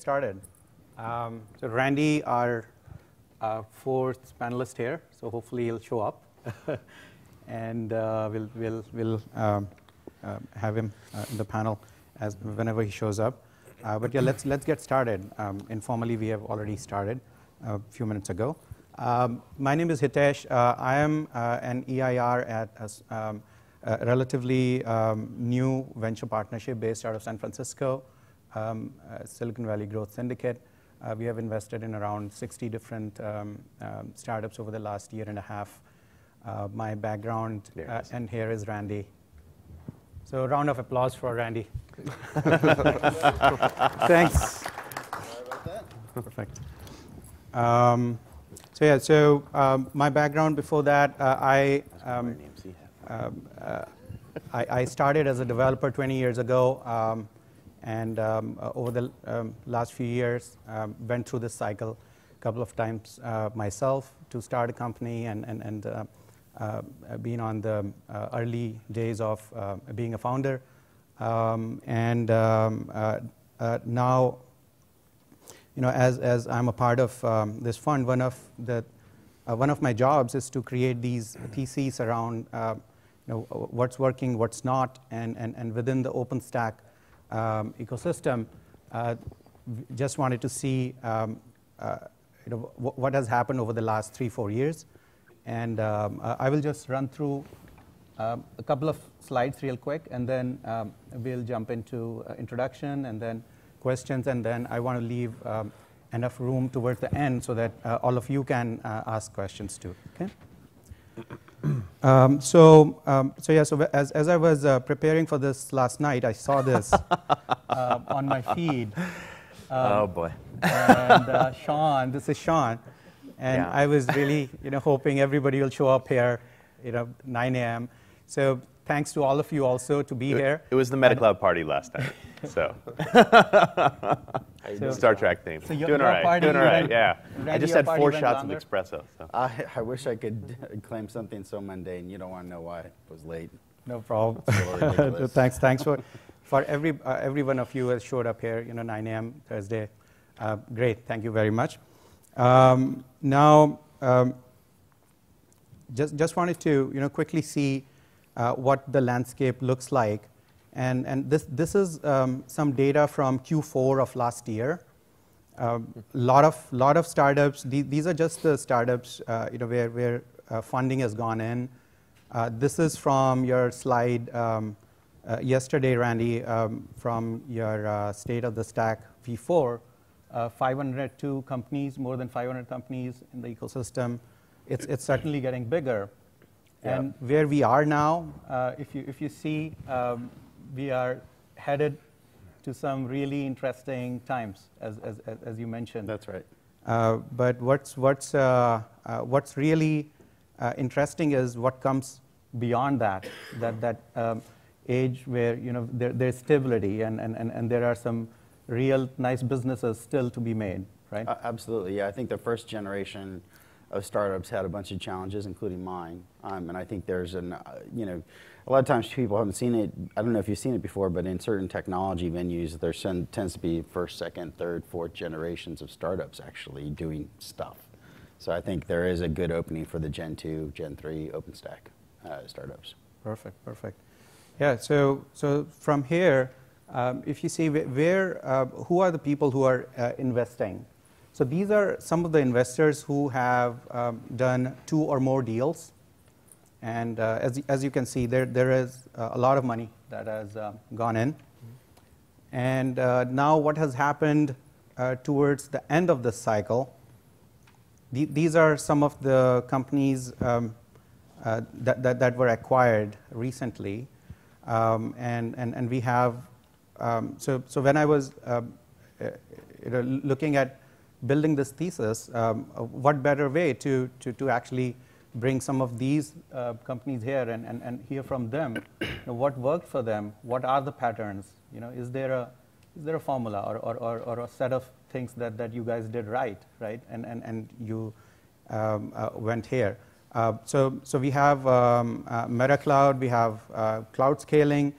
started. Um, so Randy, our uh, fourth panelist here, so hopefully he'll show up, and uh, we'll we'll we'll um, uh, have him uh, in the panel as whenever he shows up. Uh, but yeah, let's let's get started. Um, informally, we have already started a few minutes ago. Um, my name is Hitesh. Uh, I am an EIR at a, um, a relatively new venture partnership based out of San Francisco um, uh, Silicon Valley Growth Syndicate. Uh, we have invested in around 60 different um, um, startups over the last year and a half. Uh, my background, uh, and here is Randy. So, a round of applause for Randy. Thanks. Perfect. Um, so yeah, so um, my background before that, uh, I, um, um, uh, I, I started as a developer 20 years ago. And um, uh, over the um, last few years, um, went through this cycle a couple of times uh, myself to start a company and, and, and uh, uh being on the uh, early days of uh, being a founder. Um, and um, now, you know, as, as I'm a part of um, this fund, one of, the, one of my jobs is to create these theses around you know, what's working, what's not, and, and, and within the OpenStack um, ecosystem, uh, just wanted to see um, uh, you know, what has happened over the last three, four years. And um, uh, I will just run through um, a couple of slides real quick, and then um, we'll jump into uh, introduction and then questions, and then I want to leave um, enough room towards the end so that uh, all of you can ask questions too. Okay? Um, so, um, so yeah. So as as I was uh, preparing for this last night, I saw this uh, on my feed. Um, oh boy! and uh, Sean, this is Sean, and yeah. I was really, you know, hoping everybody will show up here, you know, 9 a.m. So thanks to all of you also to be it, here. It was the MetaCloud party last night, so. so Star Trek theme. So doing all right. Party, doing all right. Yeah. I just had four shots longer? of espresso. So. I, I wish I could claim something so mundane. You don't want to know why it was late. No problem. thanks. Thanks for for every uh, every one of you has showed up here. You know, 9 a.m. Thursday. Uh, great. Thank you very much. Um, now, um, just just wanted to you know quickly see uh, what the landscape looks like and, and this, this is um, some data from Q4 of last year. A um, lot, of, lot of startups, the, these are just the startups uh, you know, where, where uh, funding has gone in. Uh, this is from your slide um, uh, yesterday, Randy, um, from your uh, State of the Stack V4. 502 companies, more than 500 companies in the ecosystem. It's, it's certainly getting bigger. Yeah. And where we are now, if, you, if you see, um, we are headed to some really interesting times, as, as, as you mentioned. That's right. Uh, but what's, what's, uh, uh, what's really uh, interesting is what comes beyond that, that, that um, age where you know, there, there's stability and, and, and, and there are some real nice businesses still to be made, right? absolutely, yeah. I think the first generation of startups had a bunch of challenges, including mine. Um, and I think there's an, uh, you know, a lot of times people haven't seen it. I don't know if you've seen it before, but in certain technology venues, there tends to be first, second, third, fourth generations of startups actually doing stuff. So I think there is a good opening for the Gen 2, Gen 3 OpenStack uh, startups. Perfect, perfect. Yeah, so, so from here, um, if you see where, uh, who are the people who are uh, investing? So these are some of the investors who have um, done two or more deals and uh, as, as you can see, there, there is uh, a lot of money that has uh, gone in. And uh, now, what has happened uh, towards the end of this cycle, the, these are some of the companies um, uh, that, that, that, were acquired recently. Um, and, and, and we have, um, so, so when I was um, you know, looking at building this thesis, um, what better way to, to, to actually bring some of these uh, companies here and, and, and hear from them? You know, what worked for them, what are the patterns, you know, is there a, is there a formula or, or, or, or a set of things that, that you guys did right, right, and, and, and you um, uh, went here. Uh, so, so we have um, uh, MetaCloud, we have uh, cloud scaling,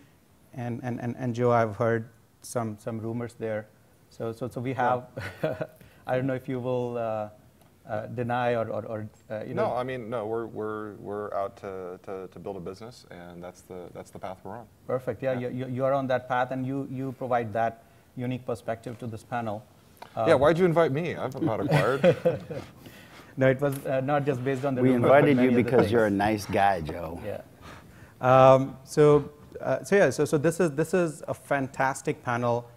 and, and, and, and Joe, I've heard some, some rumors there. So, so, so we have, I don't know if you will uh, uh, deny or, or, or uh, you know. No, I mean, no, we're, we're, we're out to, to, to build a business, and that's the, that's the path we're on. Perfect. Yeah, yeah. You, you are on that path, and you, you provide that unique perspective to this panel. yeah, why'd you invite me? I'm not acquired. no, it was uh, not just based on the. We invited you because you're a nice guy, Joe. Yeah. Um, so, uh, so yeah, so, so this is this is a fantastic panel.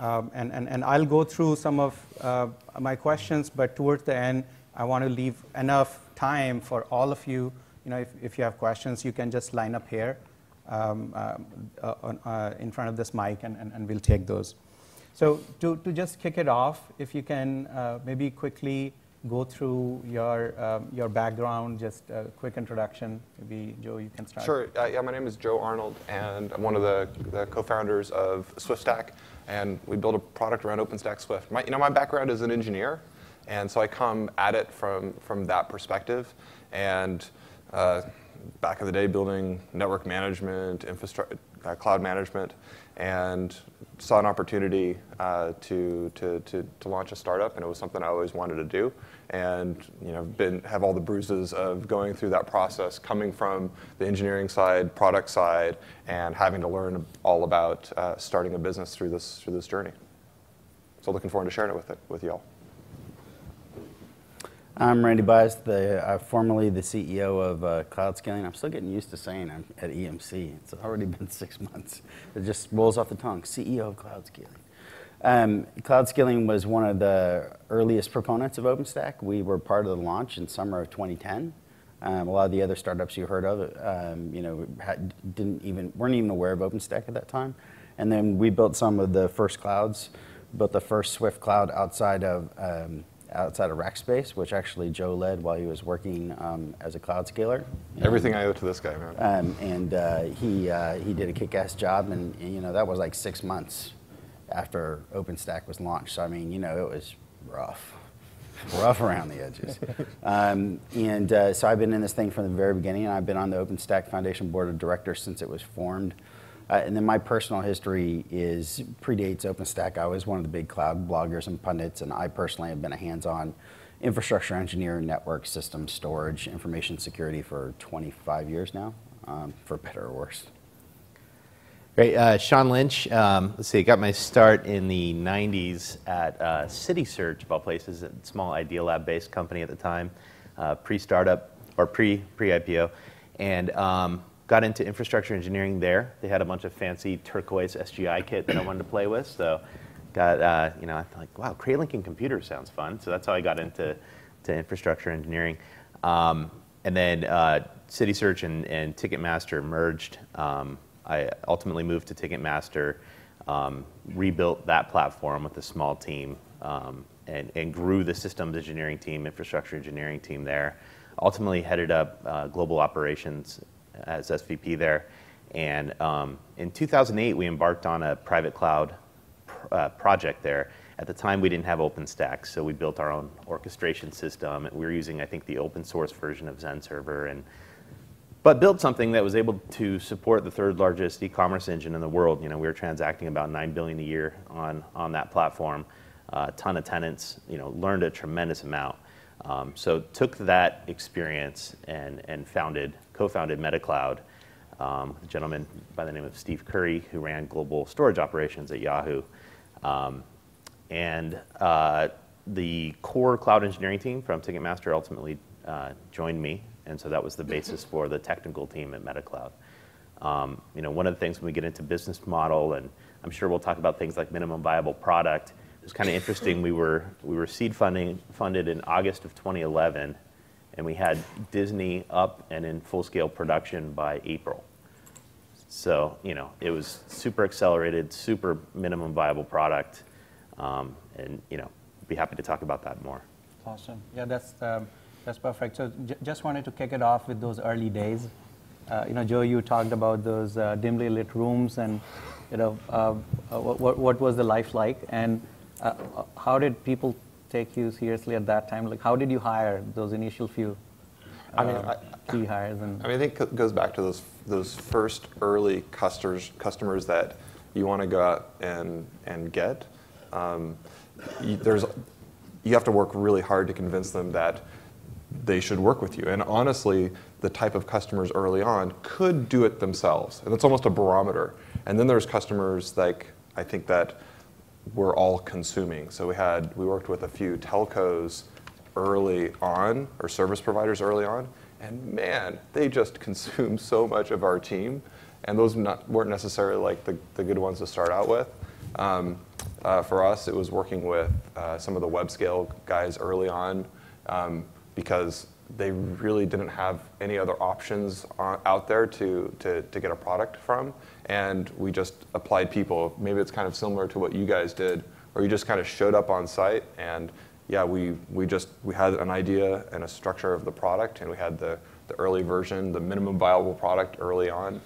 Um, and, and, and I'll go through some of uh, my questions, but towards the end, I want to leave enough time for all of you. You know, if, if you have questions, you can just line up here um, uh, uh, in front of this mic, and, and, and, we'll take those. So to, to just kick it off, if you can uh, maybe quickly go through your, um, your background, just a quick introduction. Maybe, Joe, you can start. Sure. Uh, yeah, my name is Joe Arnold, and I'm one of the, the co-founders of SwiftStack and we built a product around OpenStack Swift. My, you know, my background is an engineer, and so I come at it from, from that perspective. And uh, back in the day, building network management, infrastructure, uh, cloud management, and saw an opportunity uh, to, to, to, to, launch a startup, and it was something I always wanted to do. And you know, been, have all the bruises of going through that process, coming from the engineering side, product side, and having to learn all about uh, starting a business through this, through this journey. So looking forward to sharing it with, it, with y'all. I'm Randy Bias, the, uh, formerly the CEO of uh, Cloud Scaling. I'm still getting used to saying I'm at EMC. It's already been six months. It just rolls off the tongue, CEO of Cloud Scaling. Um, Cloud Scaling was one of the earliest proponents of OpenStack. We were part of the launch in summer of 2010. Um, a lot of the other startups you heard of, um, you know, had, didn't even weren't even aware of OpenStack at that time. And then we built some of the first clouds, built the first Swift cloud outside of um, outside of Rackspace, which actually Joe led while he was working um, as a cloud scaler. Everything I owe to this guy, man. Um, and uh, he uh, he did a kick-ass job, and, and, you know that was like six months after OpenStack was launched. So I mean, you know, it was rough, rough around the edges. Um, and uh, so I've been in this thing from the very beginning, and I've been on the OpenStack Foundation board of directors since it was formed. Uh, and then my personal history is predates OpenStack. I was one of the big cloud bloggers and pundits, and I personally have been a hands-on infrastructure engineer, network systems, storage, information security for 25 years now, um, for better or worse. Great. Uh, Sean Lynch, um, let's see, got my start in the 90s at uh, CitySearch, of all places, a small Idealab based company at the time, uh, pre startup or pre IPO. And um, got into infrastructure engineering there. They had a bunch of fancy turquoise SGI kit that I wanted to play with. So got, uh, you know, I thought like, wow, Cray-linking computers sounds fun. So that's how I got into to infrastructure engineering. Um, and then uh, CitySearch and, and Ticketmaster merged. Um, I ultimately moved to Ticketmaster, um, rebuilt that platform with a small team, um, and, and grew the systems engineering team, infrastructure engineering team there. Ultimately headed up uh, global operations as SVP there. And um, in 2008, we embarked on a private cloud pr- uh, project there. At the time, we didn't have OpenStack, so we built our own orchestration system. We were using, I think, the open source version of XenServer, and but built something that was able to support the third largest e-commerce engine in the world. You know, we were transacting about nine billion a year on on that platform. A uh, ton of tenants. You know, learned a tremendous amount. Um, so took that experience and and founded co-founded MetaCloud, um, a gentleman by the name of Steve Curry, who ran global storage operations at Yahoo. Um, and uh, the core cloud engineering team from Ticketmaster ultimately uh, joined me, and so that was the basis for the technical team at MetaCloud. Um, you know, one of the things when we get into business model, and I'm sure we'll talk about things like minimum viable product. It was kind of interesting. We were we were seed funding funded in August of 2011, and we had Disney up and in full scale production by April. So, you know, it was super accelerated, super minimum viable product, um, and, you know, be happy to talk about that more. Awesome. Yeah, that's, um, that's perfect. So j- just wanted to kick it off with those early days. Uh, you know, Joe, you talked about those uh, dimly lit rooms and, you know, uh, uh what, what was the life like and uh, how did people take you seriously at that time? Like, how did you hire those initial few uh, I mean, I, key hires? And I mean, I think it goes back to those those first early customers customers that you want to go out and and get. um, you, there's, you have to work really hard to convince them that they should work with you. And honestly, the type of customers early on could do it themselves. And it's almost a barometer. And then there's customers like, I think that we're all consuming. So we had, we worked with a few telcos early on, or service providers early on, and man, they just consume so much of our team. And those not, weren't necessarily like the, the good ones to start out with. Um, uh, for us, it was working with uh, some of the web scale guys early on um, because they really didn't have any other options out there to, to, to get a product from. And we just applied people. Maybe it's kind of similar to what you guys did, where you just kind of showed up on site and yeah, we, we just we had an idea and a structure of the product, and we had the, the early version, the minimum viable product early on,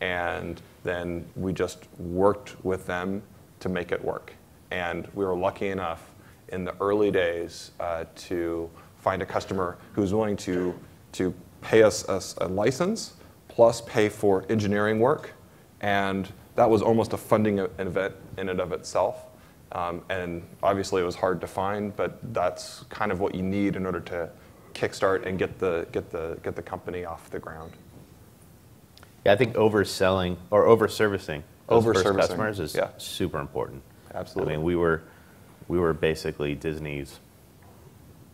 and then we just worked with them to make it work. And we were lucky enough in the early days uh, to find a customer who's willing to, to pay us a, a license plus pay for engineering work. And that was almost a funding event in and of itself. Um, and obviously it was hard to find, but that's kind of what you need in order to kickstart and get the, get the, get the company off the ground. Yeah, I think overselling or over-servicing those Over first servicing, customers is yeah. super important. Absolutely. I mean, we were, we were basically Disney's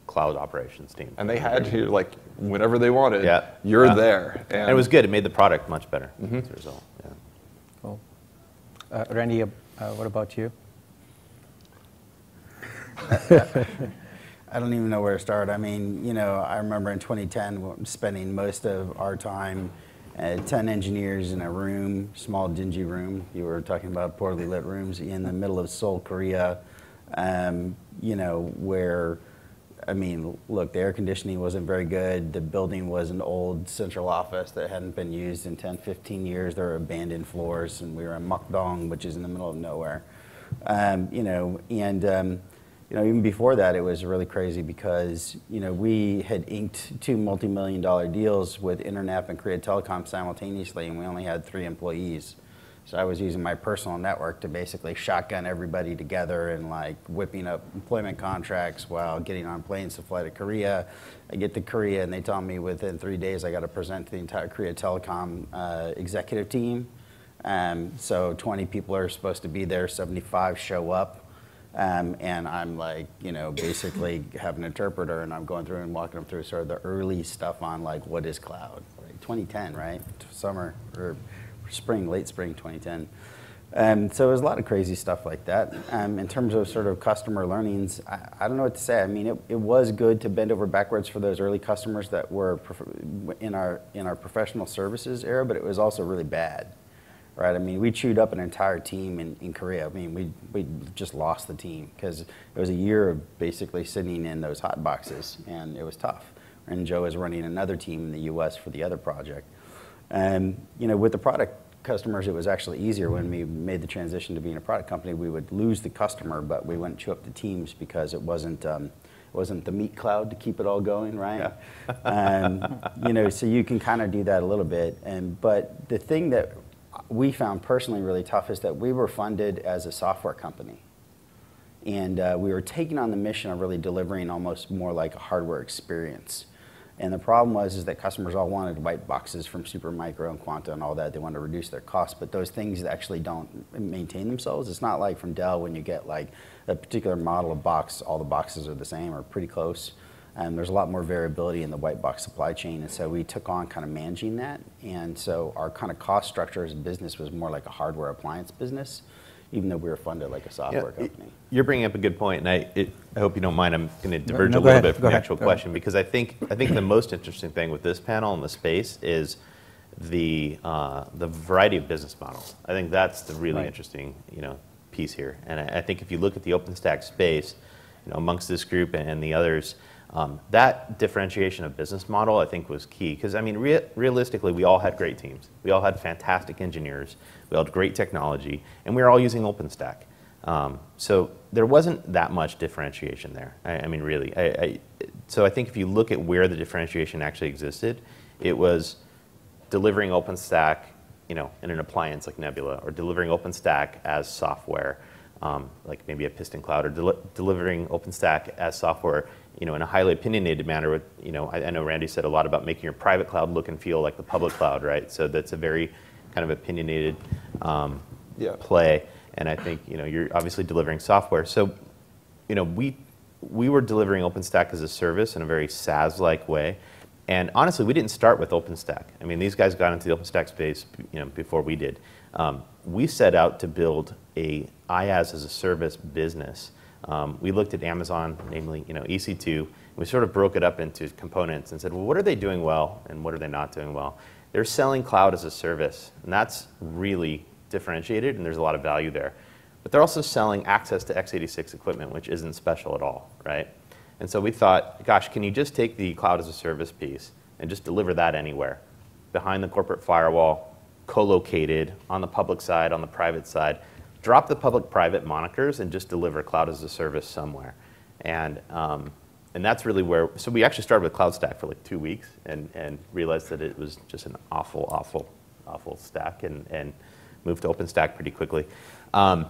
cloud operations team. And they had you like whenever they wanted, Yeah. you're Yeah. there. And it was good. It made the product much better Mm-hmm. as a result. Yeah. Cool. Uh, Randy, uh, what about you? I don't even know where to start. I mean, you know, I remember in 2010 spending most of our time, uh, 10 engineers in a room, small dingy room. You were talking about poorly lit rooms in the middle of Seoul, Korea. Um, you know, where, I mean, look, the air conditioning wasn't very good. The building was an old central office that hadn't been used in 10, 15 years. There were abandoned floors, and we were in Mokdong, which is in the middle of nowhere. Um, you know, and um, you know, even before that, it was really crazy because you know we had inked two multi-million dollar deals with Internap and Korea Telecom simultaneously, and we only had three employees. So I was using my personal network to basically shotgun everybody together and like whipping up employment contracts while getting on planes to fly to Korea. I get to Korea and they tell me within three days I got to present to the entire Korea Telecom uh, executive team. Um, so 20 people are supposed to be there, 75 show up. Um, and I'm like, you know, basically have an interpreter and I'm going through and walking them through sort of the early stuff on like what is cloud, right? 2010, right? Summer or spring, late spring 2010. Um, so there's a lot of crazy stuff like that. Um, in terms of sort of customer learnings, I, I don't know what to say. I mean, it, it was good to bend over backwards for those early customers that were in our in our professional services era, but it was also really bad right? I mean, we chewed up an entire team in, in Korea. I mean, we, we just lost the team because it was a year of basically sitting in those hot boxes, and it was tough. And Joe is running another team in the U.S. for the other project. And, you know, with the product customers, it was actually easier when we made the transition to being a product company. We would lose the customer, but we wouldn't chew up the teams because it wasn't, um, it wasn't the meat cloud to keep it all going, right? um, you know, so you can kind of do that a little bit. And, but the thing that we found personally really tough is that we were funded as a software company. And uh, we were taking on the mission of really delivering almost more like a hardware experience. And the problem was is that customers all wanted white boxes from Supermicro and Quanta and all that. They wanted to reduce their costs, but those things actually don't maintain themselves. It's not like from Dell when you get like a particular model of box, all the boxes are the same or pretty close. And there's a lot more variability in the white box supply chain. And so we took on kind of managing that. And so our kind of cost structure as a business was more like a hardware appliance business, even though we were funded like a software Yeah, company. You're bringing up a good point, and I, it, I hope you don't mind. I'm going to diverge no, a little ahead, bit from the ahead, actual go ahead. question because I think I think the most interesting thing with this panel and the space is the uh, the variety of business models. I think that's the really Right. interesting you know piece here. And I, I think if you look at the OpenStack space, you know, amongst this group and the others. Um, that differentiation of business model, I think, was key because I mean, rea- realistically, we all had great teams. We all had fantastic engineers. We all had great technology, and we were all using OpenStack. Um, so there wasn't that much differentiation there. I, I mean, really. I, I, so I think if you look at where the differentiation actually existed, it was delivering OpenStack, you know, in an appliance like Nebula, or delivering OpenStack as software. um, like maybe a Piston Cloud or deli- delivering OpenStack as software, you know, in a highly opinionated manner. With, you know, I, I know Randy said a lot about making your private cloud look and feel like the public cloud, right? So that's a very kind of opinionated um, Yeah. play. And I think you know you're obviously delivering software. So you know we we were delivering OpenStack as a service in a very SaaS-like way. And honestly, we didn't start with OpenStack. I mean, these guys got into the OpenStack space, you know, before we did. Um, we set out to build a IaaS as a service business. Um, we looked at Amazon, namely, you know, EC2. And we sort of broke it up into components and said, well, what are they doing well and what are they not doing well? They're selling cloud as a service, and that's really differentiated, and there's a lot of value there. But they're also selling access to x86 equipment, which isn't special at all, right? And so we thought, gosh, can you just take the cloud as a service piece and just deliver that anywhere? Behind the corporate firewall, co-located, on the public side, on the private side. Drop the public-private monikers and just deliver cloud as a service somewhere. And, um, and that's really where, so we actually started with CloudStack for like two weeks and, and realized that it was just an awful, awful, awful stack and, and moved to OpenStack pretty quickly. Um,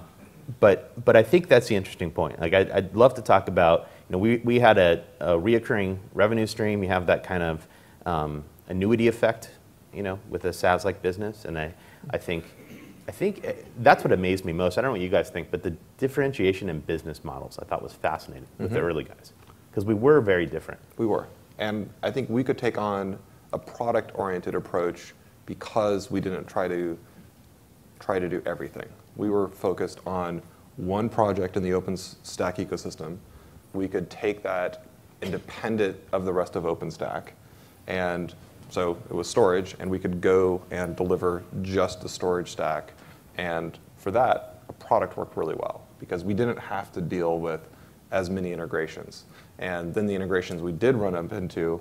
but, but I think that's the interesting point. Like I, I'd love to talk about, you know, we, we had a, a reoccurring revenue stream. You have that kind of um, annuity effect, you know, with a SaaS-like business. And I, I think, I think eh, that's what amazed me most. I don't know what you guys think, but the differentiation in business models I thought was fascinating with the early guys. Because we were very different. We were. And I think we could take on a product oriented approach because we didn't try to try to do everything. We were focused on one project in the OpenStack ecosystem. We could take that independent of the rest of OpenStack. And so it was storage, and we could go and deliver just the storage stack. And for that, a product worked really well because we didn't have to deal with as many integrations. And then the integrations we did run up into,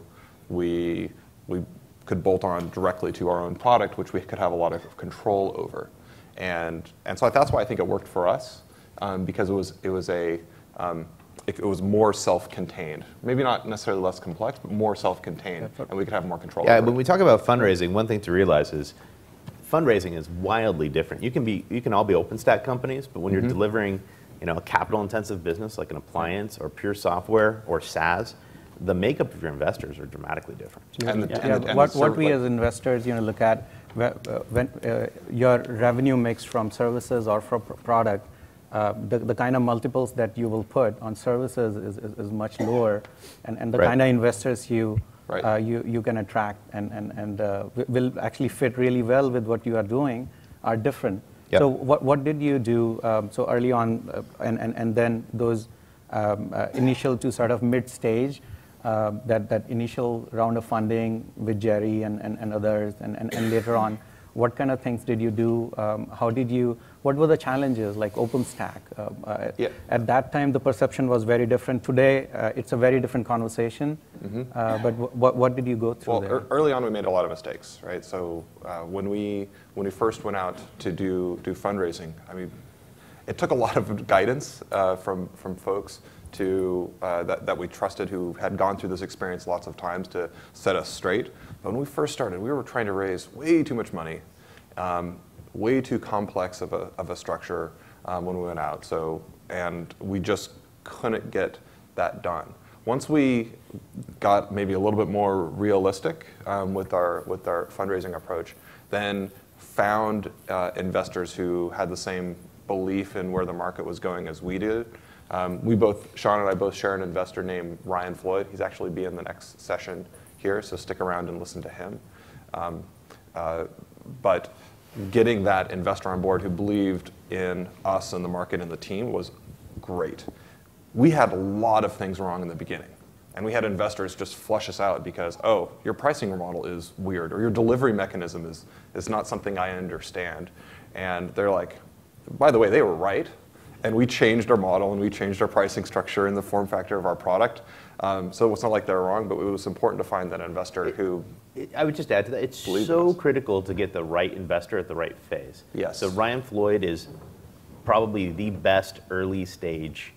we, we could bolt on directly to our own product, which we could have a lot of control over. And, and so that's why I think it worked for us, um, because it was, it was a, um, it, it was more self-contained. Maybe not necessarily less complex, but more self-contained, and we could have more control Yeah, when we talk about fundraising, one thing to realize is fundraising is wildly different. You can be, you can all be OpenStack companies, but when Mm-hmm. you're delivering, you know, a capital-intensive business like an appliance or pure software or SaaS, the makeup of your investors are dramatically different. And the- Yeah, and the- what, what we like- as investors, you know, look at uh, when uh, your revenue mix from services or from product, uh, the, the kind of multiples that you will put on services is, is, is much lower, and, and the Right. kind of investors you Right. uh, you, you can attract and, and, and uh, will actually fit really well with what you are doing are different. Yep. So what, what did you do um, so early on, uh, and, and, and then those um, uh, initial to sort of mid-stage, uh, that, that initial round of funding with Jerry and, and, and others, and, and, and later on, what kind of things did you do? Um, how did you, what were the challenges like OpenStack? Uh, uh, Yeah. At that time, the perception was very different. Today, uh, it's a very different conversation. Uh, but what, what did you go through Well, there? ear- early on, we made a lot of mistakes, right? So uh, when we when we first went out to do do fundraising, I mean, it took a lot of guidance uh, from from folks to uh, that that we trusted who had gone through this experience lots of times to set us straight. When we first started, we were trying to raise way too much money, um, way too complex of a of a structure um, when we went out. So and we just couldn't get that done. Once we got maybe a little bit more realistic um, with our with our fundraising approach, then found uh, investors who had the same belief in where the market was going as we did. Um, we both, Sean and I both share an investor named Ryan Floyd. He's actually be in the next session here, so stick around and listen to him. Um, uh, but getting that investor on board who believed in us and the market and the team was great. We had a lot of things wrong in the beginning. And we had investors just flush us out because, oh, your pricing model is weird, or your delivery mechanism is, is not something I understand. And they're like, by the way, they were right. And we changed our model and we changed our pricing structure and the form factor of our product. Um, so it's not like they're wrong, but it was important to find that investor who It- I would just add to that, it's so us. critical to get the right investor at the right phase. Yes. So Ryan Floyd is probably the best early stage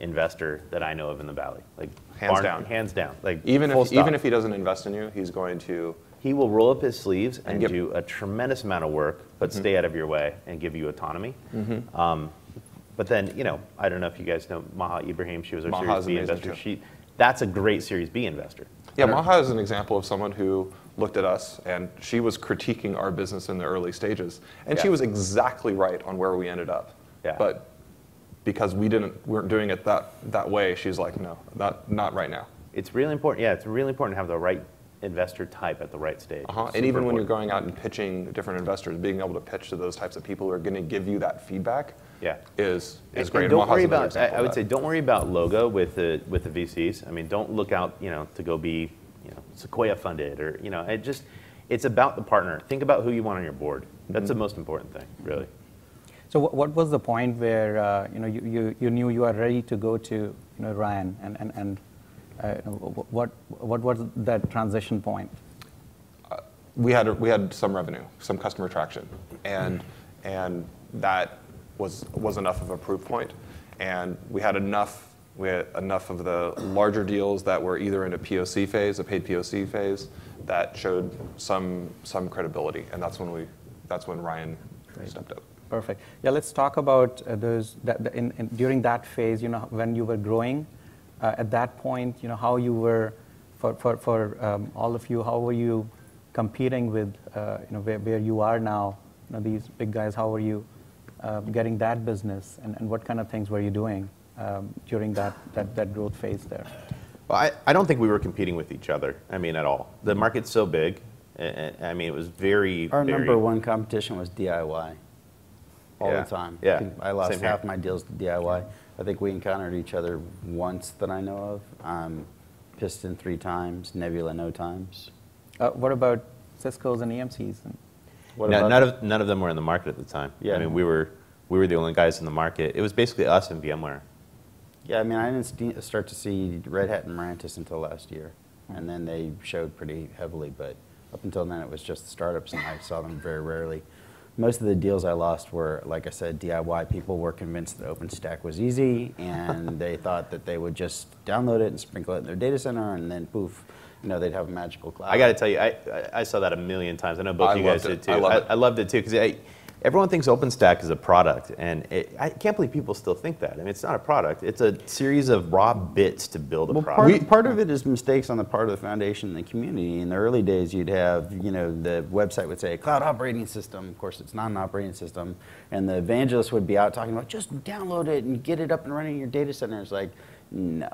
investor that I know of in the Valley. Like Hands down. Hands down. Like even if, stop. even if he doesn't invest in you, he's going to he will roll up his sleeves and, give- do a tremendous amount of work, but Mm-hmm. stay out of your way and give you autonomy. Um, but then, you know, I don't know if you guys know Maha Ibrahim. She was our Maha is Series B investor. too. She, that's a great Series B investor. Yeah, Maha is an example of someone who looked at us and she was critiquing our business in the early stages. And she was exactly right on where we ended up. Yeah. But because we didn't weren't doing it that, that way, she's like, no, not, not right now. It's really important. Yeah, it's really important to have the right investor type at the right stage. Uh-huh. And even super when you're going out and pitching different investors, being able to pitch to those types of people who are going to give you that feedback Yeah. is, is And- great. And don't Maha's worry about. I, I would say don't worry about logo with the with the VCs. I mean, don't look out, you know, to go be, you know, Sequoia funded or you know, it just it's about the partner. Think about who you want on your board. That's Mm-hmm. the most important thing, really. So what, what was the point where uh, you know you, you, you knew you are ready to go to you know Ryan and and, and uh, you know, wh- what what was that transition point? we had we had some revenue, some customer traction, and and that was was enough of a proof point, and we had enough we had enough of the larger deals that were either in a POC phase, a paid POC phase, that showed some some credibility, and that's when we that's when Ryan stepped up. Perfect. Yeah, let's talk about uh, those that, that in, in, during that phase. You know, when you were growing, uh, at that point, you know how you were for for, for um, all of you. How were you competing with uh, you know where, where you are now? You know, these big guys. How were you uh, getting that business, and, and what kind of things were you doing um, during that, that that growth phase there? Well, I, I don't think we were competing with each other. I mean, at all. The market's so big. I mean, it was very. Our very, number one competition was DIY. All Yeah. the time. Yeah. I, think I lost Same here. half my deals to DIY. I think we encountered each other once that I know of. Um, Piston three times, Nebula no times. Uh, what about Cisco's and EMCs? And, What No- about none of none of them were in the market at the time. Yeah. I mean, we were we were the only guys in the market. It was basically us and VMware. Yeah, I mean, I didn't st- start to see Red Hat and Mirantis until last year, and then they showed pretty heavily. But up until then, it was just startups, and I saw them very rarely. Most of the deals I lost were, like I said, DIY. People were convinced that OpenStack was easy, and they thought that they would just download it and sprinkle it in their data center, and then poof, you know, they'd have a magical cloud. I got to tell you, I, I I saw that a million times. I know both I of you guys loved did too. I love it. I, loved it too because everyone thinks OpenStack is a product, and it, I can't believe people still think that. I mean, it's not a product. It's a series of raw bits to build a Well, product. part, part of it is mistakes on the part of the foundation and the community. In the early days, you'd have, you know, the website would say cloud operating system. Of course, it's not an operating system. And the evangelist would be out talking about just download it and get it up and running in your data center. It's like, no.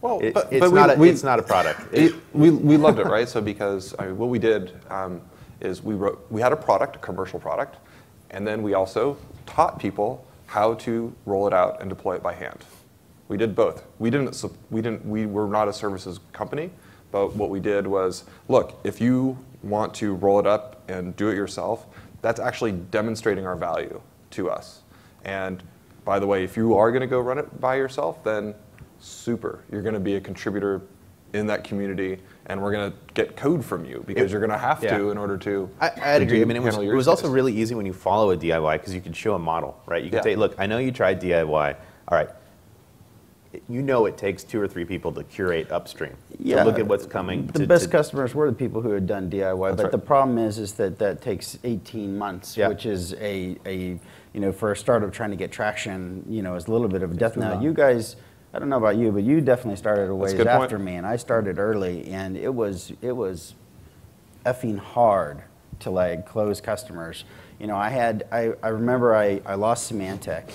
Well, It- but, it's, but we, not a, we, it's not a product. It, we, we loved it, right? So because I mean, what we did um, is we wrote, we had a product, a commercial product, and then we also taught people how to roll it out and deploy it by hand. We did both. We didn't, we didn't, we were not a services company, but what we did was, look, if you want to roll it up and do it yourself, that's actually demonstrating our value to us. And by the way, if you are going to go run it by yourself, then super. You're going to be a contributor in that community, and we're going to get code from you because you're going to have Yeah. to in order to. I, I'd agree. I mean, it was, it was also really easy when you follow a DIY because you could show a model, right? You could Yeah. say, look, I know you tried DIY. All right. You know it takes two or three people to curate upstream, to look at what's coming. The to- best to- customers were the people who had done DIY, but right. the problem is, is that that takes 18 months, Yeah. which is a, a, you know, for a startup trying to get traction, you know, is a little bit of a death. too Now, you guys, I don't know about you, but you definitely started a ways a good point. after me, and I started early, and it was, it was effing hard to like close customers. You know, I had, I, I remember I, I lost Symantec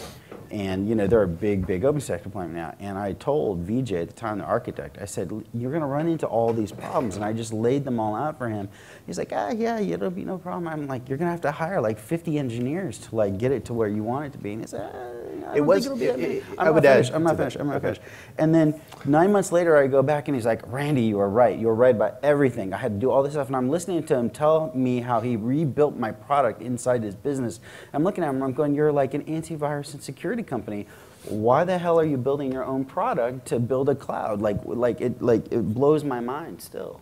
and you know, they're a big, big OpenStack deployment now. And I told VJ at the time, the architect, I said, you're gonna run into all these problems. And I just laid them all out for him. He's like, ah, yeah, it'll be no problem. I'm like, you're gonna have to hire like 50 engineers to like get it to where you want it to be. And he said, ah, I It was- think it'll be that it- I I'm not finished, I'm not finished, I'm not finished. And then nine months later, I go back and he's like, Randy, you were right. You were right about everything. I had to do all this stuff. And I'm listening to him tell me how he rebuilt my product inside his business. I'm looking at him, I'm going, you're like an antivirus and security company. Why the hell are you building your own product to build a cloud? Like, like it, like it blows my mind still.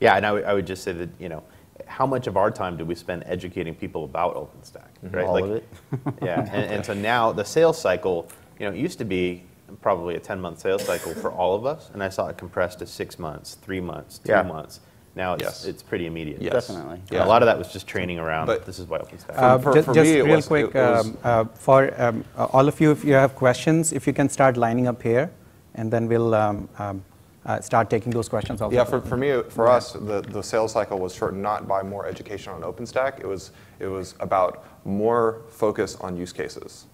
Yeah, and I I would just say that, you know, how much of our time do we spend educating people about OpenStack, right? All of it. yeah, and, and so now the sales cycle, you know, it used to be probably a 10-month sales cycle for all of us, and I saw it compressed to six months, three months, two Yeah. months. Now it's, Yes. it's pretty immediate. Yes. Definitely. And A lot of that was just training around, But- this is why OpenStack. Uh, for- ju- for just me, real was- quick, was- um, uh, for um, uh, all of you, if you have questions, if you can start lining up here, and then we'll um, um, uh, start taking those questions also. Yeah, for, for me, for us, the, the sales cycle was shortened not by more education on OpenStack. It was, it was about more focus on use cases.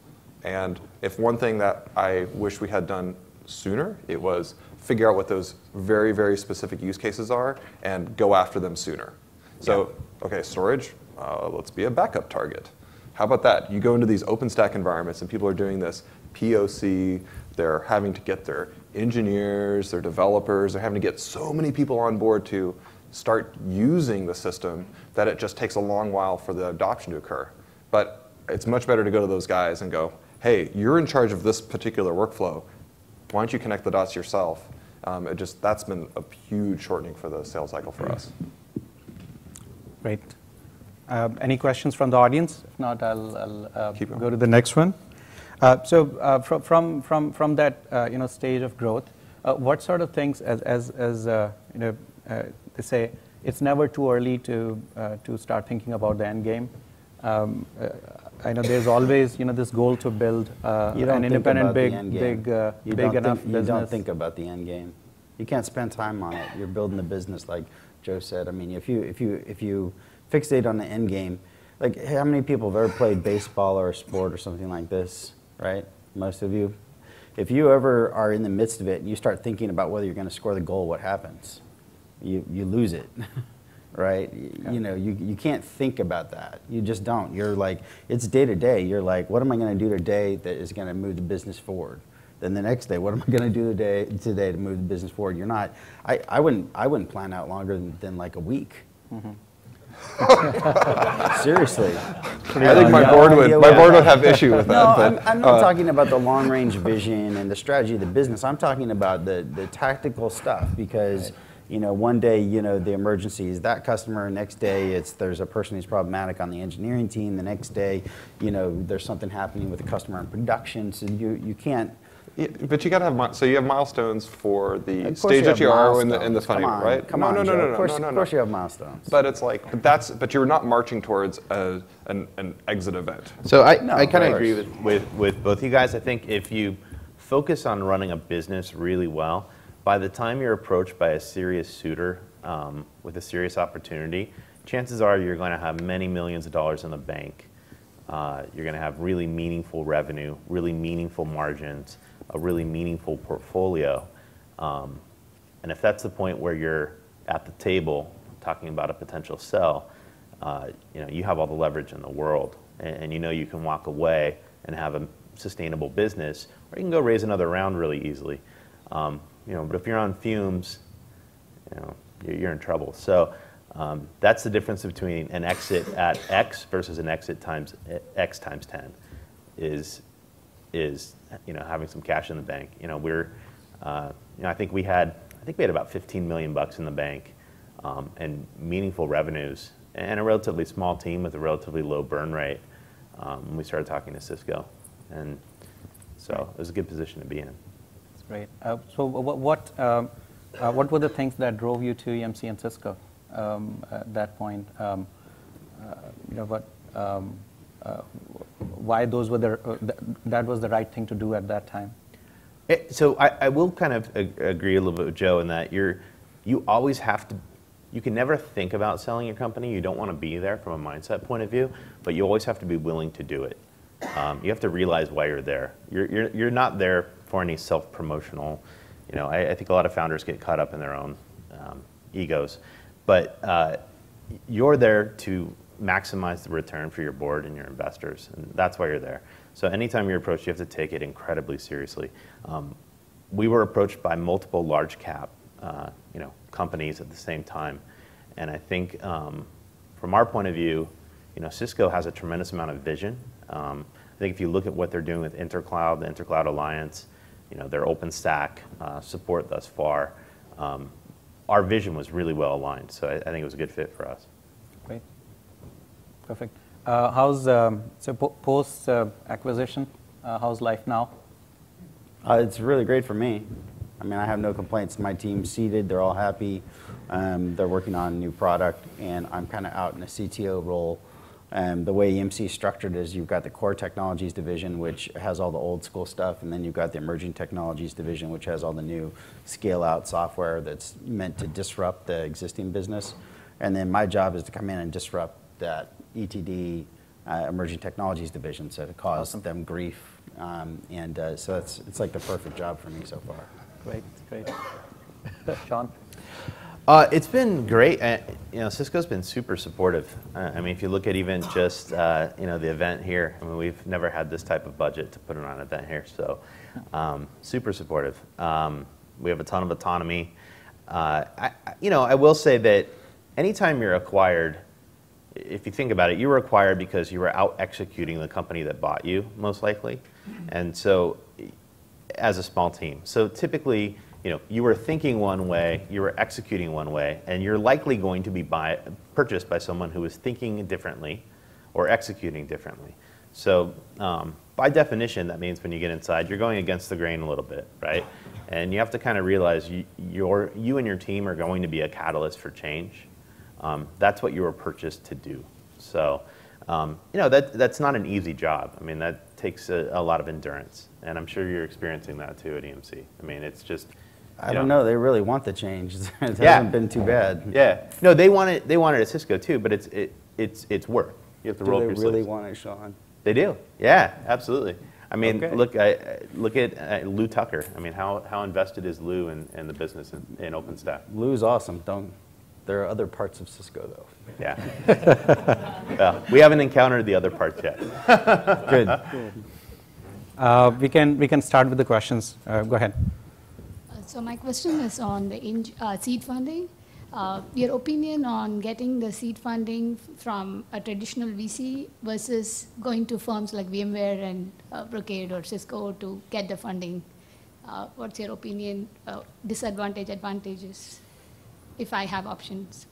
And if one thing that I wish we had done sooner, it was figure out what those very, very specific use cases are and go after them sooner. So, okay, storage, uh, let's be a backup target. How about that? You go into these OpenStack environments and people are doing this POC, they're having to get their engineers, their developers, they're having to get so many people on board to start using the system that it just takes a long while for the adoption to occur. But it's much better to go to those guys and go, hey, you're in charge of this particular workflow. Why don't you connect the dots yourself? Um, it just, that's been a huge shortening for the sales cycle for us. Great. Um, Any questions from the audience? If not, I'll I'll, uh, go to the next one. Uh, So uh, fro- from from from that uh, you know stage of growth, uh, what sort of things, as as as uh, you know, uh, they say, it's never too early to uh, to start thinking about the end game. Um, uh, I know there's always you know this goal to build uh, an independent, big big uh, big enough think, business. You don't think about the end game. You can't spend time on it. You're building the business, like Joe said. I mean, if you if you if you fixate on the end game, like how many people have ever played baseball or a sport or something like this, right? Most of you. If you ever are in the midst of it and you start thinking about whether you're going to score the goal, what happens? You you lose it. right? You know, you, you can't think about that. You just don't. You're like, it's day to day. You're like, what am I going to do today that is going to move the business forward? Then the next day, what am I going to do today, today to move the business forward? You're not. I, I wouldn't I wouldn't plan out longer than, than like a week. Mm-hmm. Seriously. I think my board would, my board would have issue with that. No, but, I'm, I'm not uh, talking about the long range vision and the strategy of the business. I'm talking about the, the tactical stuff because, you know, one day, you know, the emergency is that customer. Next day, it's there's a person who's problematic on the engineering team. The next day, you know, there's something happening with the customer in production. So you, you can't. Yeah, but you got to have mi- so you have milestones for the Of course stage you that have you are in the in the milestones. funny Come on, right? Come no, on, no, no, Joe. no, Of no, course, no, no, of no. course you have milestones. But it's like, but that's, but you're not marching towards a, an, an exit event. So I, No, I kind of course. agree with, with, with both you guys. I think if you focus on running a business really well, by the time you're approached by a serious suitor um, with a serious opportunity, chances are you're going to have many millions of dollars in the bank. Uh, you're going to have really meaningful revenue, really meaningful margins, a really meaningful portfolio. Um, and if that's the point where you're at the table talking about a potential sell, uh, you know, you have all the leverage in the world, and, and you know you can walk away and have a sustainable business, or you can go raise another round really easily. Um, you know, but if you're on fumes, you know, you're, you're in trouble. So um, that's the difference between an exit at X versus an exit times X times 10 is, is, you know, having some cash in the bank. You know, we're, uh, you know, I think we had, I think we had about 15 million bucks in the bank um, and meaningful revenues and a relatively small team with a relatively low burn rate um, when we started talking to Cisco. And so it was a good position to be in. That's great. Uh, so what what, um, uh, what were the things that drove you to EMC and Cisco um, at that point? Um, uh, you know what? Um, uh, why those were the uh, th- that was the right thing to do at that time? Eh, So I, I will kind of ag- agree a little bit with Joe in that you're, you always have to, you can never think about selling your company. You don't want to be there from a mindset point of view, but you always have to be willing to do it. Um, you have to realize why you're there. You're, you're, you're not there for any self-promotional, you know, I, I think a lot of founders get caught up in their own um, egos, but uh, you're there to maximize the return for your board and your investors, and that's why you're there. So anytime you're approached, you have to take it incredibly seriously. Um, we were approached by multiple large cap, uh, you know, companies at the same time, and I think um, from our point of view, you know, Cisco has a tremendous amount of vision. Um, I think if you look at what they're doing with Intercloud, the Intercloud Alliance, you know, their OpenStack uh, support thus far, um, our vision was really well aligned. So I, I think it was a good fit for us. Great, perfect. Uh, how's um, so po- post uh, acquisition? Uh, how's life now? Uh, it's really great for me. I mean, I have no complaints. My team's seated, they're all happy. Um, they're working on new product, and I'm kind of out in a CTO role. Um, the way EMC is structured is you've got the core technologies division, which has all the old school stuff, and then you've got the emerging technologies division, which has all the new scale out software that's meant to disrupt the existing business. And then my job is to come in and disrupt that ETD, uh, emerging technologies division, so to cause them grief. Um, and uh, so it's, it's like the perfect job for me so far. Great, great. Sean? Uh, it's been great. Uh, you know, Cisco's been super supportive. Uh, I mean, if you look at even just uh, you know the event here, I mean, we've never had this type of budget to put on an event here, so um, super supportive. Um, we have a ton of autonomy. Uh, I, I- you know, I will say that anytime you're acquired, if you think about it, you were acquired because you were out executing the company that bought you, most likely, and so as a small team. So typically, you know, you were thinking one way, you were executing one way, and you're likely going to be buy, purchased by someone who is thinking differently or executing differently. So um, by definition, that means when you get inside, you're going against the grain a little bit, right? And you have to kind of realize you, you and your team are going to be a catalyst for change. Um, that's what you were purchased to do. So, um, you know, that, that's not an easy job. I mean, that takes a, a lot of endurance. And I'm sure you're experiencing that too at EMC. I mean, it's just. I don't know. They really want the change. it hasn't Yeah. been too bad. Yeah. No, they want it, they want it at Cisco too, but it's, it, it's, it's work. You have to Do roll they your really sleeves. want it, Sean? They do. Yeah, absolutely. I mean, Okay. look, I, I- look at uh, Lew Tucker. I mean, how, how invested is Lew in, in the business in, in OpenStack? Lew's awesome. Don't. There are other parts of Cisco though. Yeah. well, we haven't encountered the other parts yet. Good. Uh, we can we can start with the questions. Uh, go ahead. Uh, So my question is on the ing- uh, seed funding. Uh, Your opinion on getting the seed funding f- from a traditional VC versus going to firms like VMware and uh, Brocade or Cisco to get the funding? Uh, What's your opinion, uh, disadvantage, advantages, if I have options?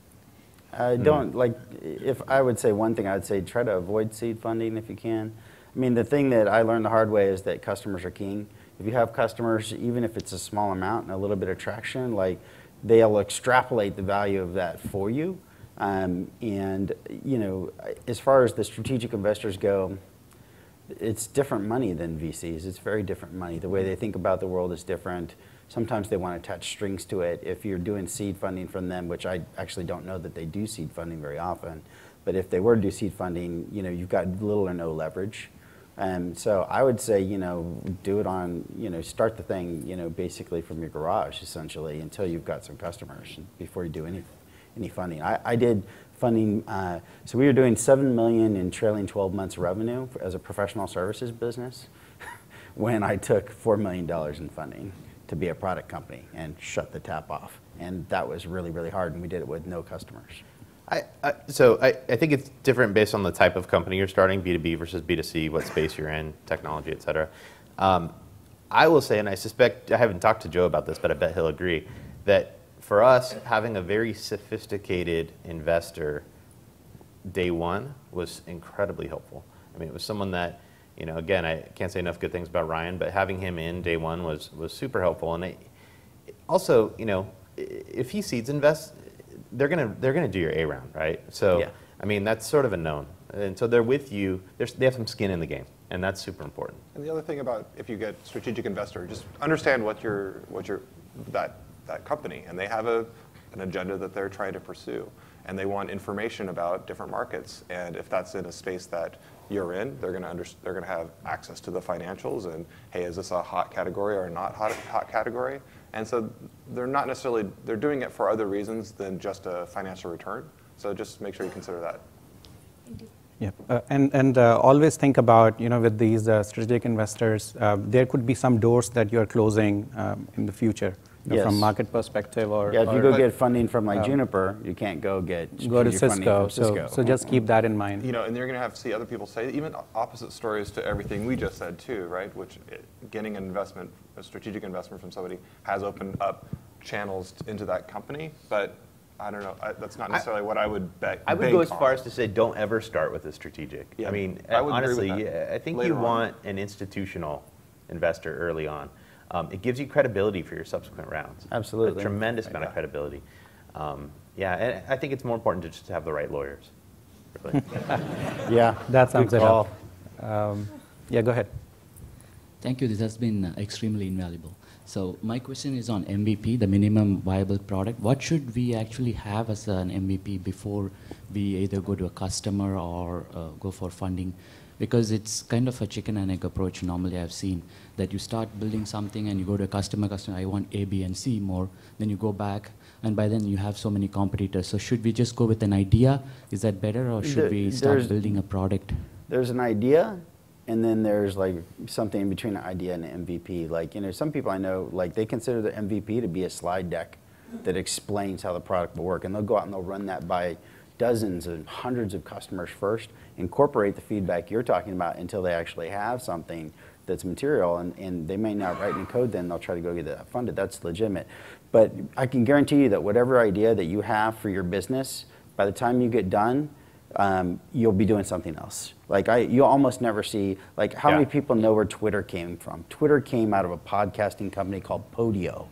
I don't like. If I would say one thing, I would say try to avoid seed funding if you can. I mean, the thing that I learned the hard way is that customers are king. If you have customers, even if it's a small amount and a little bit of traction, like they'll extrapolate the value of that for you. Um, and you know, as far as the strategic investors go, it's different money than VCs. It's very different money. The way they think about the world is different. Sometimes they want to attach strings to it. If you're doing seed funding from them, which I actually don't know that they do seed funding very often, but if they were to do seed funding, you know, you've got little or no leverage. Um, so I would say, you know, do it on, you know, start the thing, you know, basically from your garage, essentially, until you've got some customers before you do any, any funding. I, I did funding, uh, so we were doing seven million in trailing 12 months revenue as a professional services business when I took $4 million in funding to be a product company and shut the tap off. And that was really, really hard, and we did it with no customers. I, I, so I, I think it's different based on the type of company you're starting, B2B versus B2C, what space you're in, technology, et cetera. Um, I will say, and I suspect, I haven't talked to Joe about this, but I bet he'll agree, that for us, having a very sophisticated investor day one was incredibly helpful. I mean, it was someone that, you know, again, I can't say enough good things about Ryan, but having him in day one was, was super helpful. And it, also, you know, if he seeds invest, they're gonna they're gonna do your A round, right? So Yeah. I mean that's sort of a known, and so they're with you. There's, they have some skin in the game, and that's super important. And the other thing about if you get strategic investor, just understand what your what your that that company and they have a an agenda that they're trying to pursue, and they want information about different markets. And if that's in a space that you're in, they're going to under, they're going to have access to the financials and hey, is this a hot category or not hot hot category? And so they're not necessarily they're doing it for other reasons than just a financial return. So just make sure you consider that. Yeah, uh, and and uh, always think about you know with these uh, strategic investors, uh, there could be some doors that you are closing um, in the future you know, from market perspective or Yeah, if you go get funding from like um, Juniper, you can't go get go to strategic funding Cisco. So so just keep that in mind. You know, and you're going to have to see other people say even opposite stories to everything we just said too, right? Which it, getting an investment, a strategic investment from somebody has opened up channels into that company, but I don't know. I, that's not necessarily what I would bet. I would go as on. far as to say don't ever start with a strategic. Yeah, I mean, I would agree with honestly, yeah, I think later you on. want an institutional investor early on. Um, it gives you credibility for your subsequent rounds. Absolutely. A tremendous amount of credibility. Um, yeah, and I think it's more important to just have the right lawyers. Really. Yeah. That sums good it up. call. Um, Yeah, go ahead. Thank you. This has been uh, extremely invaluable. So my question is on MVP, the minimum viable product. What should we actually have as an MVP before we either go to a customer or uh, go for funding? Because it's kind of a chicken and egg approach. Normally, I've seen that you start building something and you go to a customer, customer, I want A, B, and C more. Then you go back, and by then you have so many competitors. So should we just go with an idea? Is that better, or should There- we start building a product? there's an idea and then there's like something in between an idea and an MVP. Like, you know, some people I know, like they consider the MVP to be a slide deck that explains how the product will work. And they'll go out and they'll run that by dozens and hundreds of customers first, incorporate the feedback you're talking about until they actually have something that's material. And, and they may not write any code then, they'll try to go get that funded. That's legitimate. But I can guarantee you that whatever idea that you have for your business, by the time you get done, um, you'll be doing something else. Like I, you almost never see like how many people know where Twitter came from? Twitter came out of a podcasting company called Odeo,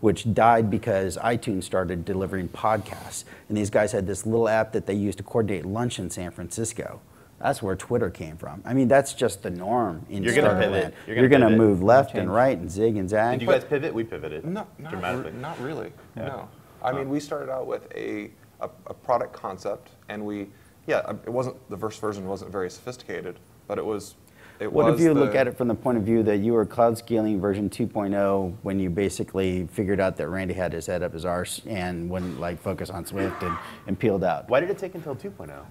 which died because iTunes started delivering podcasts, and these guys had this little app that they used to coordinate lunch in San Francisco. That's where Twitter came from. I mean, that's just the norm in You're gonna startup pivot. land. You're You're gonna going to pivot. move left Change. and right and zig and zag. Did you guys pivot? We pivoted No, not, dramatically. re- not really. No. I mean, we started out with a, a, a product concept, and we, yeah, uh, it wasn't, the first version wasn't very sophisticated, but it was, it What if you look at it from the point of view that you were Cloudscaling version 2.0 when you basically figured out that Randy had his head up his arse and wouldn't like focus on Swift and, and peeled out? Why did it take until oh? 2.0?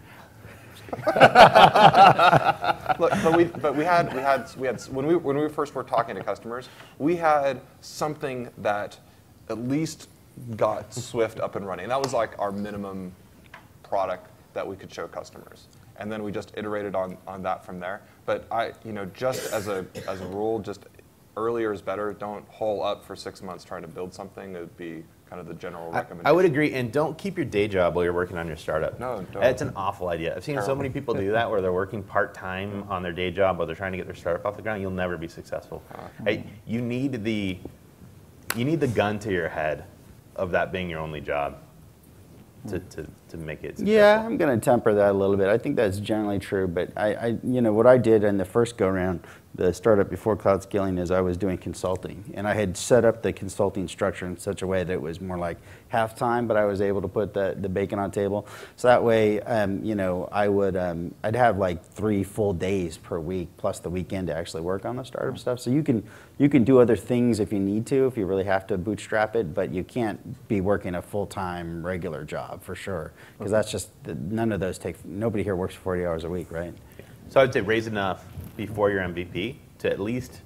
Look, but we, but we had, we had, we had, when we, when we first were talking to customers, we had something that at least got Swift up and running. That was like our minimum product that we could show customers. And then we just iterated on, on that from there. But I, you know, just as a, as a rule, just earlier is better. Don't hole up for six months trying to build something. It would be kind of the general I, recommendation. I would agree, and don't keep your day job while you're working on your startup. No, don't. It's an awful idea. I've seen so many people do that where they're working part time on their day job while they're trying to get their startup off the ground. You'll never be successful. Uh-huh. You need the you need the gun to your head of that being your only job to, to, to make it successful. Yeah, I'm going to temper that a little bit. I think that's generally true, but I, I, you know, what I did in the first go round, the startup before Cloudscaling, is I was doing consulting, and I had set up the consulting structure in such a way that it was more like half time, but I was able to put the, the bacon on table. So that way, um, you know, I would, um, I'd have like three full days per week plus the weekend to actually work on the startup stuff. So you can, you can do other things if you need to, if you really have to bootstrap it, but you can't be working a full time regular job for sure, because that's just none of those take. Nobody here works 40 hours a week, right? So I'd say raise enough before your MVP to at least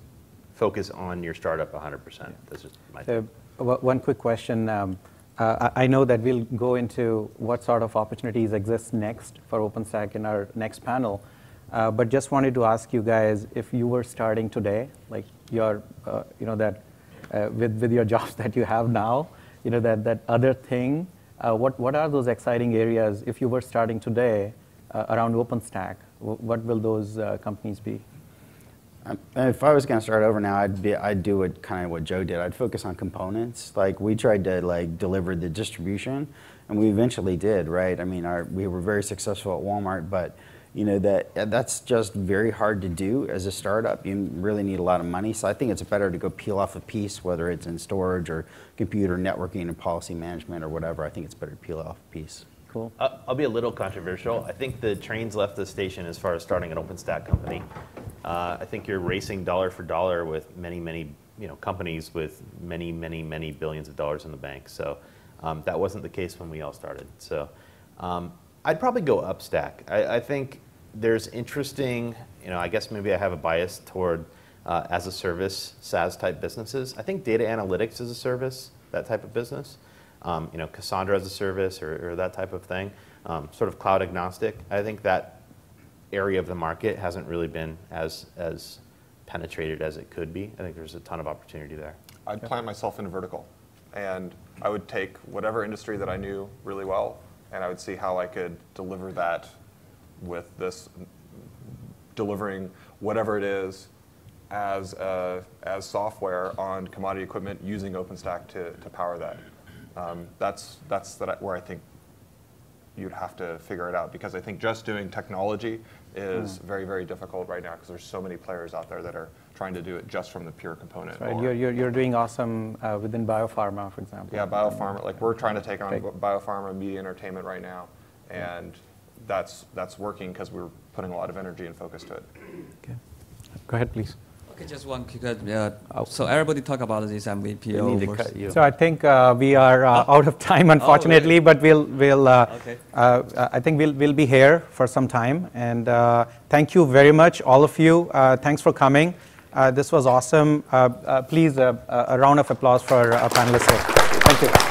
focus on your startup 100%. That's just my So, o- one quick question. Um, uh, I I know that we'll go into what sort of opportunities exist next for OpenStack in our next panel, uh, but just wanted to ask you guys if you were starting today, like your, uh, you know, that uh, with with your jobs that you have now, you know, that that other thing. Uh, what what are those exciting areas if you were starting today uh, around OpenStack? wh- What will those uh, companies be? Um, If I was going to start over now, I'd be I'd do what kind of what Joe did. I'd focus on components. Like we tried to like deliver the distribution, and we eventually did. Right? I mean, our, we were very successful at Walmart, but you know that that's just very hard to do as a startup. You really need a lot of money. So I think it's better to go peel off a piece, whether it's in storage or computer networking and policy management or whatever. I think it's better to peel off a piece. Cool. Uh, I'll be a little controversial. I think the train's left the station as far as starting an OpenStack company. Uh, I think you're racing dollar for dollar with many, many you know, companies with many, many, many billions of dollars in the bank. So um, that wasn't the case when we all started. So um, I'd probably go upstack. I, I think there's interesting, you know, I guess maybe I have a bias toward uh, as a service, SaaS type businesses. I think data analytics as a service, that type of business um, you know, Cassandra as a service or, or that type of thing, um, sort of cloud agnostic. I think that area of the market hasn't really been as, as penetrated as it could be. I think there's a ton of opportunity there. I'd plant myself in a vertical, and I would take whatever industry that I knew really well, and I would see how I could deliver that with this, delivering whatever it is as, uh, as software on commodity equipment using OpenStack to, to power that. Um, that's that's that I, where I think you'd have to figure it out because I think just doing technology is very, very difficult right now because there's so many players out there that are trying to do it just from the pure component. Right, or- you're, you're, you're doing awesome uh, within biopharma, for example. yeah, biopharma. Like we're trying to take on Right. biopharma, media, entertainment right now, and that's that's working because we're putting a lot of energy and focus to it. Okay. Go ahead, please. Okay, just one quick. Uh, so everybody talk about this MVP. We need to versus- cut you. So I think uh, we are uh, out of time, unfortunately, but we'll, we'll uh, Okay. uh, I think we'll, we'll be here for some time. And uh, thank you very much, all of you. Uh, thanks for coming. Uh, this was awesome. Uh, uh, please, a round of applause for our panelists here. Thank you.